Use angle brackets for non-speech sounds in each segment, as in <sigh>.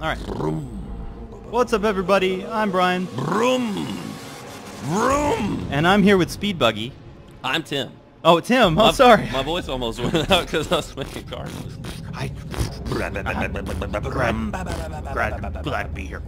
All right. What's up, everybody? I'm Brian, Vroom! Vroom! and I'm here with Speed Buggy. I'm Tim. Oh, Tim. Oh, My- sorry. My voice almost went out because I was making car noises. I glad to be here.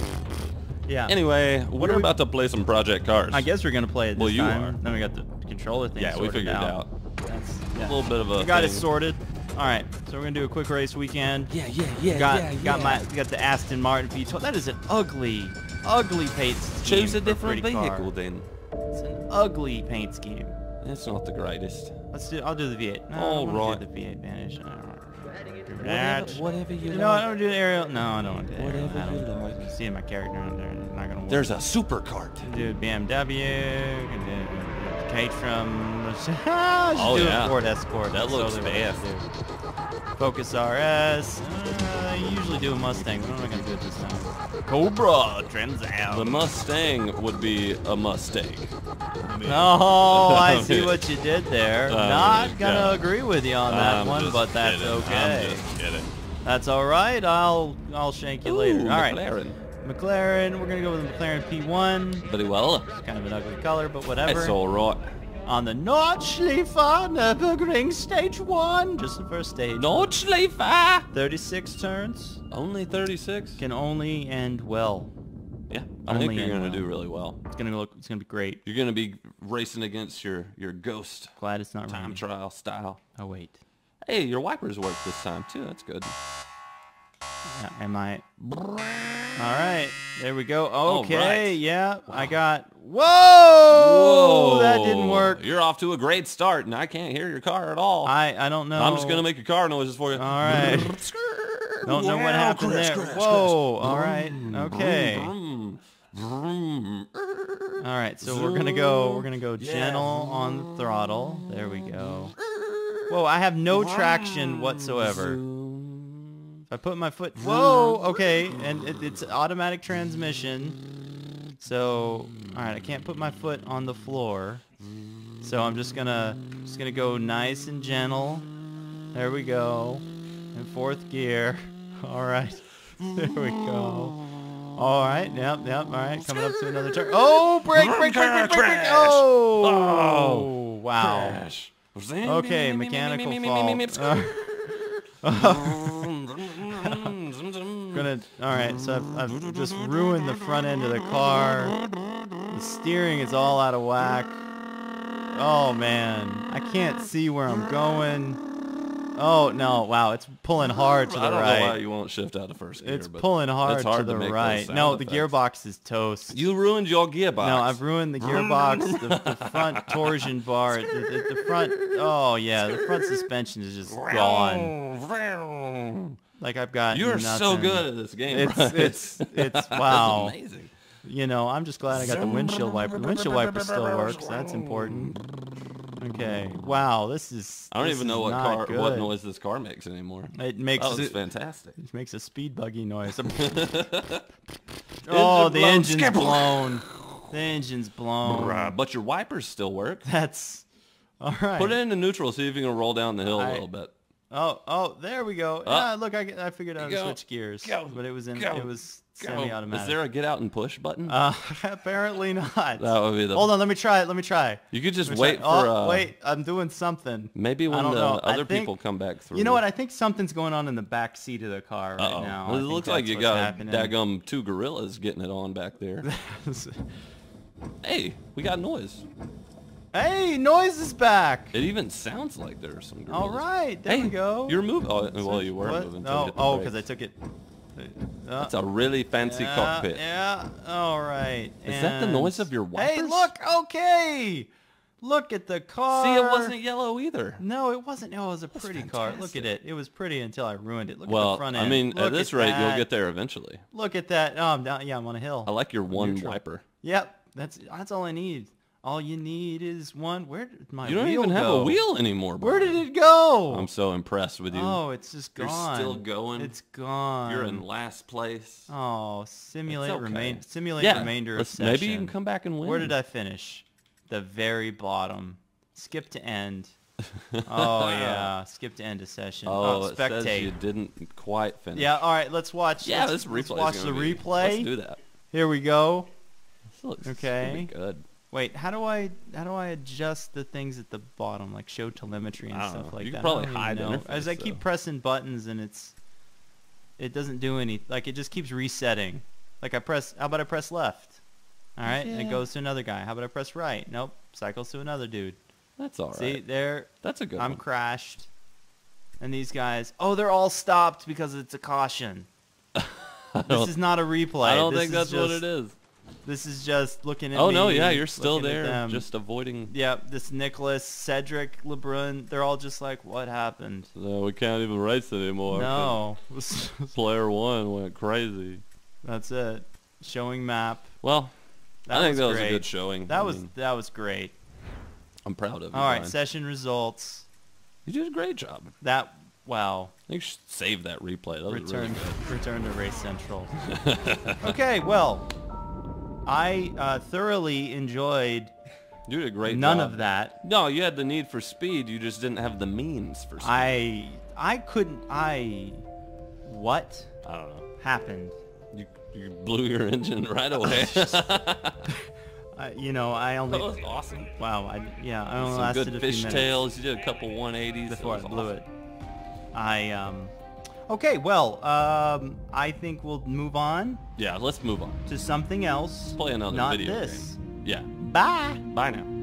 Yeah. Anyway, we're are we- about to play some Project Cars. I guess we're gonna play it this Well, you time. are. Then we got the controller thing. Yeah, we sorted figured it out. out. That's A little bit of a We got it sorted. All right, so we're gonna do a quick race weekend. Yeah, yeah, yeah, got yeah, got yeah. my got the Aston Martin V12. That is an ugly, ugly paint scheme. Choose a for different pretty car. vehicle then. It's an ugly paint scheme. That's not the greatest. Let's do. I'll do the V8. No, All I wanna right. do the V8 Vantage. I don't wanna Whatever, whatever you You like. know, I don't do the Ariel. No, I don't want to do the Ariel. I you don't like. See my character on there. It's not gonna work. There's a supercart. Can do BMW. Can do Caterham. I should Oh, do yeah. a Ford Escort. That That's looks totally what I Focus RS. Uh, I usually do a Mustang, but I'm not gonna do it this time. Cobra Trans Am. The Mustang would be a Mustang. <laughs> Oh, I see what you did there. I'm Not gonna kidding. agree with you on that I'm one, but that's kidding. okay. I'm just kidding. That's all right. I'll I'll shank you later. All right. McLaren. McLaren. We're gonna go with the McLaren P1. Very well. It's Kind of an ugly color, but whatever. It's all right. On the Nordschleifer Nürburgring Stage 1. Just the first stage. Nordschleifer! 36 turns. Only 36? Can only end well. Yeah, I think you're gonna well. do really well. It's gonna look. It's gonna be great. You're gonna be racing against your your ghost Glad it's not time raining. trial style. Oh wait. Hey, your wipers work this time too. That's good. Yeah, am I? All right, there we go. Okay, right. yeah, I got. Whoa! Whoa! That didn't work. You're off to a great start, and I can't hear your car at all. I I don't know. I'm just gonna make your car noises for you. All right. <laughs> Don't know what happened there. Whoa! All right. Okay. Vroom, vroom. All right. So we're gonna go. We're gonna go gentle on the throttle. There we go. Whoa! I have no traction whatsoever. If I put my foot. Whoa! Okay, and it, it's automatic transmission. So, all right, I can't put my foot on the floor. So I'm just gonna just gonna go nice and gentle. There we go. In fourth gear. All right. There we go. All right. Yep. Yep. All right. Coming up to another turn. Oh! break, break, Brake! Brake! Brake! brake. Oh! Oh. Wow. Crash. Okay. Mechanical fault. <laughs> gonna all right so I've, I've just ruined the front end of the car. The steering is all out of whack. Oh man. I can't see where i'm going oh no wow it's pulling hard to the I don't know why you won't shift out of first gear. it's but pulling hard, hard to the make those right sound no the effects. gearbox is toast You ruined your gearbox. no i've ruined the gearbox <laughs> the, the front torsion bar the, the, the front oh yeah the front suspension is just gone like i've got You are so nothing. good at this game. It's- Brian. it's- it's- <laughs> wow. That's amazing. You know, I'm just glad I got the windshield wiper. The windshield wiper still works. That's important. Okay. Wow, this is. I don't even know what car, what noise this car makes anymore. It makes Oh, it's it, fantastic. it makes a speed buggy noise. <laughs> oh, the blown. engine's Skip. blown. The engine's blown. But your wipers still work. That's all right. Put it into neutral. See if you can roll down the hill a I- little bit. Oh, oh, there we go. yeah, look, I, I figured out how to Go. switch gears, Go. but it was in, Go. it was semi-automatic. Is there a get out and push button? Uh, <laughs> apparently not. that would be the. Hold on, let me try it. Let me try. You could just wait try- for. Oh, uh, wait, I'm doing something. Maybe I when the know. Other think- people come back through. You know what? I think something's going on in the back seat of the car right Uh-oh. now. Well, it looks like you got happening. daggum two gorillas getting it on back there. <laughs> hey, we got noise. Hey, noise is back. It even sounds like there's some gorillas. All right, there hey, we go. You're moving. Oh, well, you were What? moving. you Oh, oh, because I took it. Uh, That's a really fancy yeah, cockpit. Yeah. All right. Is that the noise of your wipers? Hey, look. Okay. Look at the car. See, it wasn't yellow either. No, it wasn't. No, it was a pretty car. Look at it. It was pretty until I ruined it. Look at the Well, front I mean, Look at this rate, you'll get there eventually. Look at that. Oh, I'm down. Yeah, I'm on a hill. I like your one wiper. Yep. That's that's all I need. All you need is one. Where did my You don't wheel even have go? a wheel anymore, bro. Where did it go? I'm so impressed with you. Oh, it's just gone. You're still going? It's gone. You're in last place. Oh, simulate okay. remain. Simulate yeah, remainder of let's- session. maybe you can come back and win. Where did I finish? The very bottom. Skip to end. <laughs> Oh yeah, skip to end of session. Oh, Oh, it says you didn't quite finish. Yeah, all right, let's watch. Yeah, let's, this let's replay. watch the be- replay. Let's do that. Here we go. This looks Okay. good. Wait, how do I how do I adjust the things at the bottom, like show telemetry and stuff know. like You that? can probably hide even know. As I interface, keep though. pressing buttons and it's it doesn't do any like it just keeps resetting. Like I press how about I press left? All right, and it goes to another guy. How about I press right? Nope, cycles to another dude. That's all right. See, there That's a good I'm one. crashed. And these guys, oh, they're all stopped because it's a caution. <laughs> This is not a replay. I don't This think is that's what it is. This is just looking at Oh me. no, yeah, you're still there, just avoiding. Yep, this Nicholas, Cedric, LeBrun, they're all just like, what happened? No, we can't even race anymore. No. <laughs> Player one went crazy. That's it. Showing map. Well, That I think was that was great. a good showing. That I was mean, that was great. I'm proud of you. All right, session results. you did a great job. That wow. I think you should save that replay. That Return really return to Race Central. <laughs> okay, well, I uh, thoroughly enjoyed You did a great none job. of that. No, you had the need for speed. You just didn't have the means for speed. I I couldn't I what I don't know. happened? You you blew your <laughs> engine right away. <laughs> Uh, you know, I only that was awesome. wow. I yeah, I only Some lasted good a few minutes tails. You did a couple 180s. before I blew awesome. it. I um. Okay, well, um, I think we'll move on Yeah, let's move on. to something else. Let's play another not video this. game. Yeah. Bye. Bye now.